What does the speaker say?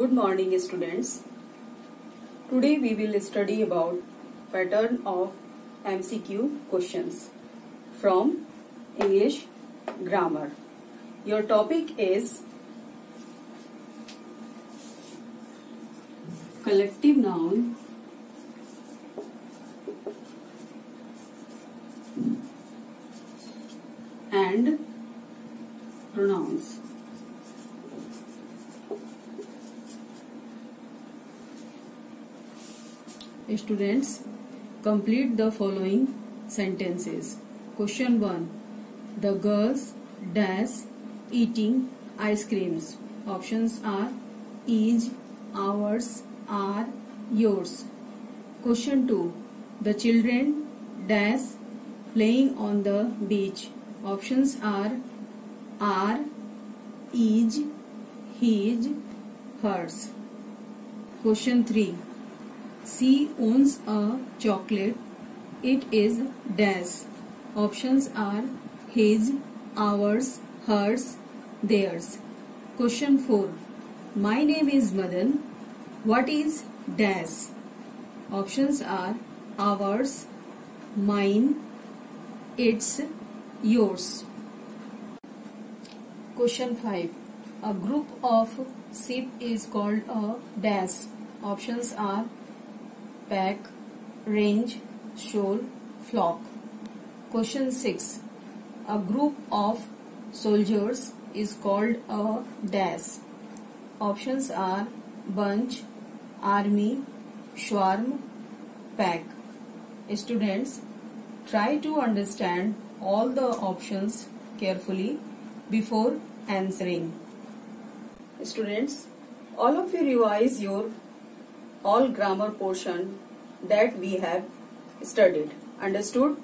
Good morning students. Today we will study about pattern of MCQ questions from English grammar. Your topic is collective noun and pronouns. Students, complete the following sentences. Question 1. The girls dash eating ice creams. Options are is, ours, are, yours. Question 2. The children dash playing on the beach. Options are are, is, his, hers. Question 3. She owns a chocolate. It is dash. Options are his, ours, hers, theirs. Question 4. My name is Madan. What is dash? Options are ours, mine, its, yours. Question 5. A group of sheep is called a dash. Options are pack, range, shoal, flock. Question 6. A group of soldiers is called a dash. Options are bunch, army, swarm, pack. Students, try to understand all the options carefully before answering. Students, all of you revise your all grammar portion that we have studied. Understood?